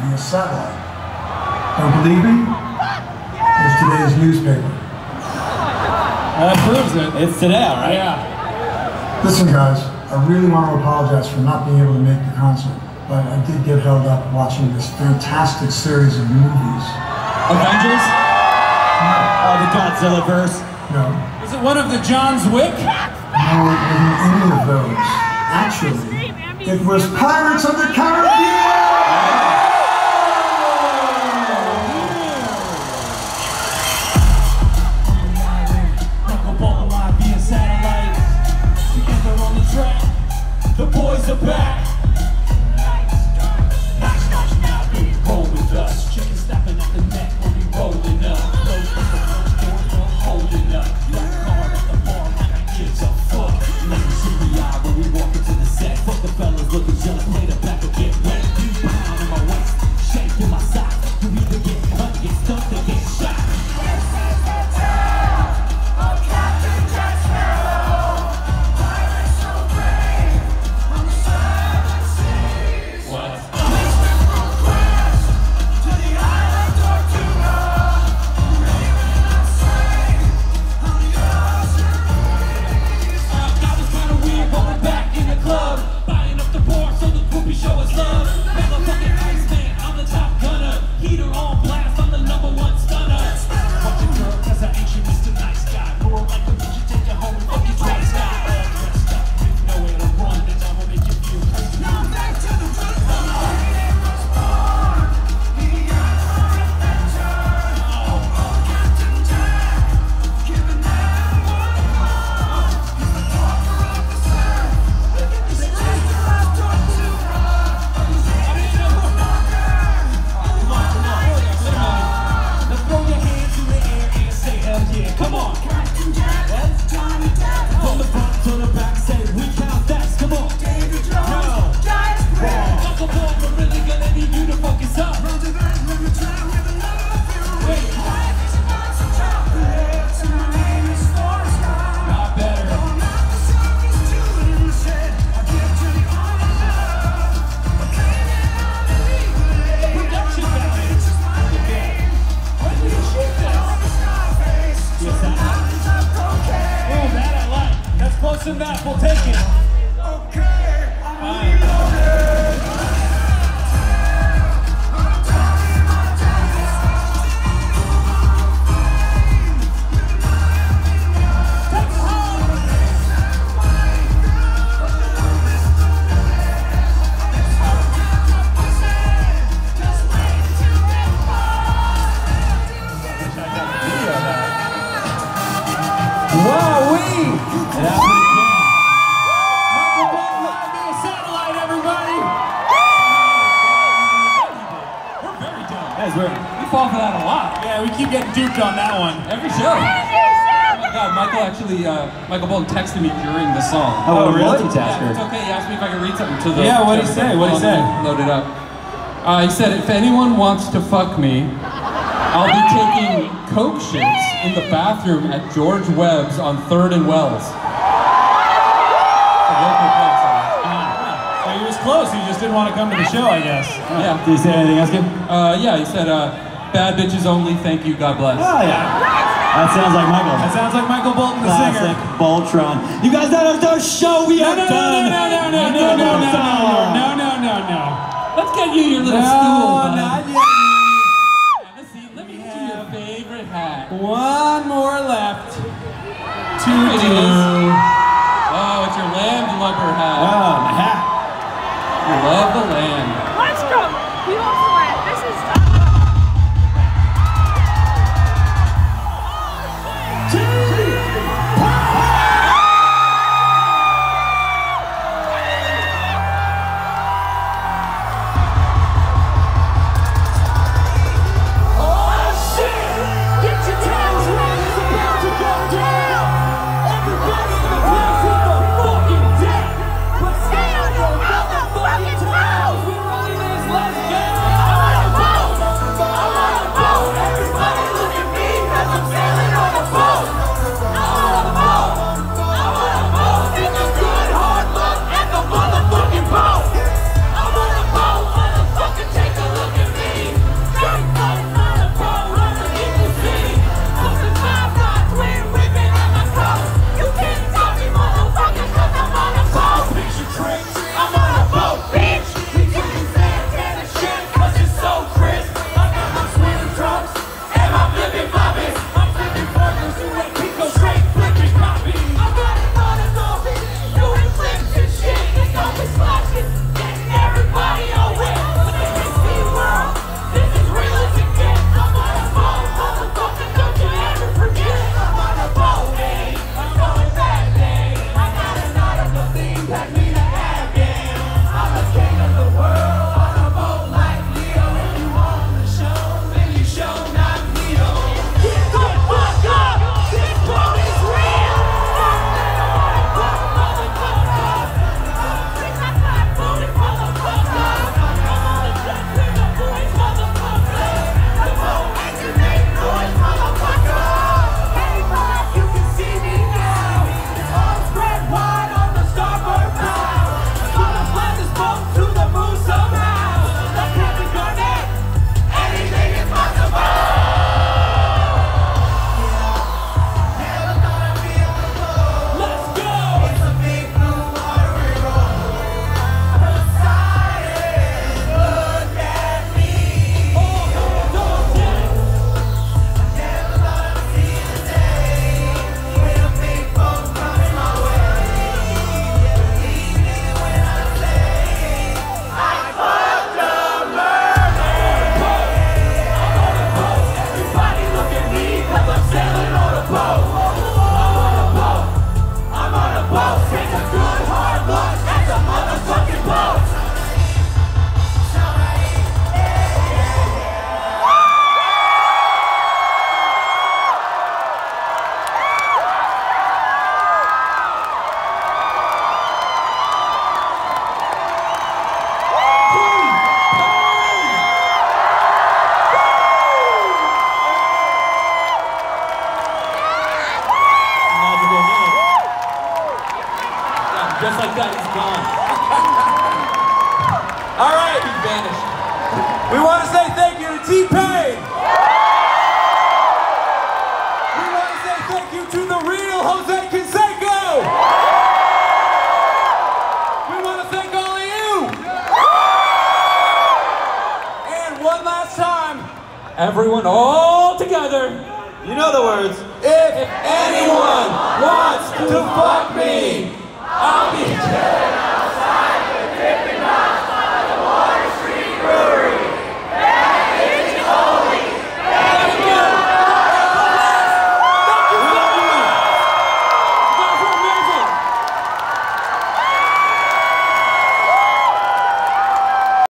to you via satellite. Don't believe me? It's today's newspaper. That proves it. It's today, all right? Yeah. Listen, guys, I really want to apologize for not being able to make the concert, but I did get held up watching this fantastic series of movies. Avengers? Oh, the Godzilla verse. No, Is it one of the John's Wick? no, it wasn't any of those. Actually, it was Pirates of the Caribbean! For that a lot. Yeah, we keep getting duped on that one. Every show. Oh my god, Michael actually, uh, Michael Bolton texted me during the song. oh, we're really? Yeah, multitasker. it's okay. He asked me if I could read something to the. Yeah, what'd he say? What'd he say? Load it up. Uh, he said, if anyone wants to fuck me, I'll be taking coke shits in the bathroom at George Webb's on 3rd and Wells. A local place, So he was close, he just didn't want to come to the show, I guess. Yeah. Did he say anything else good? Uh, yeah, he said, uh, Bad Bitches Only. Thank you. God bless. Oh, yeah. That sounds like Michael. That sounds like Michael Bolton, the Classic singer. Boltron. You guys, that is our show. We no, are no, done. No, no, no, no, no, no, no, no, no, no, no, no, no. Let's get you your little no, stool. No, not yet. Just like that, he's gone. All right. He vanished. We want to say thank you to T-Pain. We want to say thank you to the real Jose Canseco. We want to thank all of you. And one last time, everyone all together. You know the words. If anyone wants to fuck me.